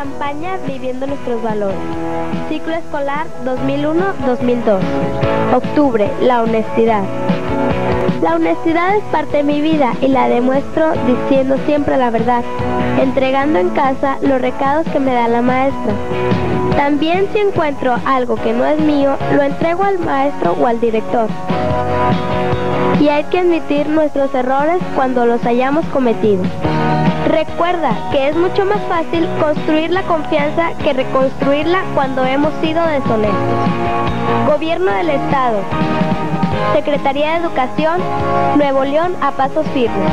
Campaña Viviendo nuestros valores. Ciclo escolar 2001-2002. Octubre, la honestidad. La honestidad es parte de mi vida y la demuestro diciendo siempre la verdad, entregando en casa los recados que me da la maestra. También si encuentro algo que no es mío, lo entrego al maestro o al director. Y hay que admitir nuestros errores cuando los hayamos cometido. Recuerda que es mucho más fácil construir la confianza que reconstruirla cuando hemos sido deshonestos. Gobierno del Estado. Secretaría de Educación, Nuevo León a pasos firmes.